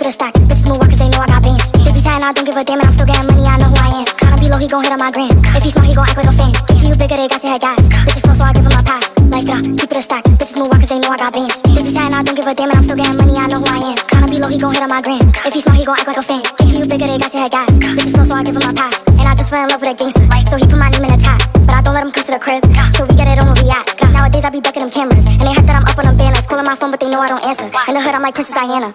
keep it a stack. Bitches move cause they know I got bands. They be tired, I don't give a damn, and I'm still getting money, I know who I am. Tryna be low, he gon' hit on my gram. If he smart, he gon' act like a fan. If you bigger, they got your head gas. Bitches slow, so I give him a pass. Like that, keep it a stack. Bitches move cause they know I got bands. They be tired, I don't give a damn, and I'm still getting money, I know who I am. Tryna be low, he gon' hit on my gram. If he smart, he gon' act like a fan. If you bigger, they got your head gas. Bitches slow, so I give him a pass. And I just fell in love with a gangster. So he put my name in the top. But I don't let him come to the crib. So we get it on where we at. Nowadays I be ducking them cameras. And they heard that I'm up on them banners. Calling my phone, but they know I don't answer. In the hood, I'm like Princess Diana.